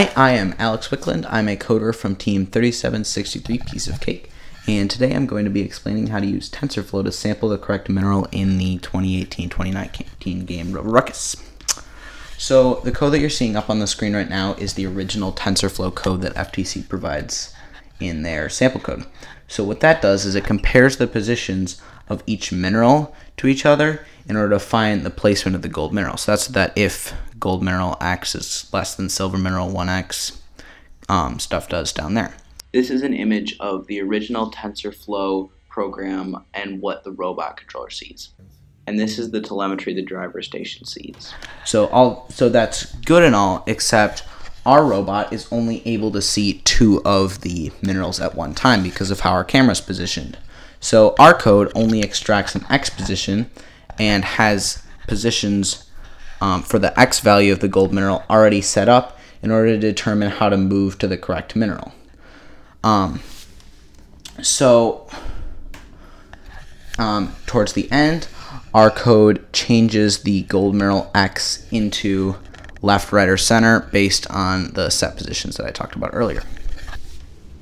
Hi, I am Alex Wickland. I'm a coder from Team 3763 Piece of Cake, and today I'm going to be explaining how to use TensorFlow to sample the correct mineral in the 2018-2019 game Ruckus. So the code that you're seeing up on the screen right now is the original TensorFlow code that FTC provides in their sample code. So what that does is it compares the positions of each mineral to each other in order to find the placement of the gold mineral. So that's that if gold mineral X is less than silver mineral 1X um, stuff does down there. This is an image of the original TensorFlow program and what the robot controller sees. And this is the telemetry the driver station sees. So all so that's good and all, except our robot is only able to see two of the minerals at one time because of how our camera is positioned. So our code only extracts an X position and has positions um, for the X value of the gold mineral already set up in order to determine how to move to the correct mineral. Um, so um, towards the end, our code changes the gold mineral X into left, right, or center based on the set positions that I talked about earlier.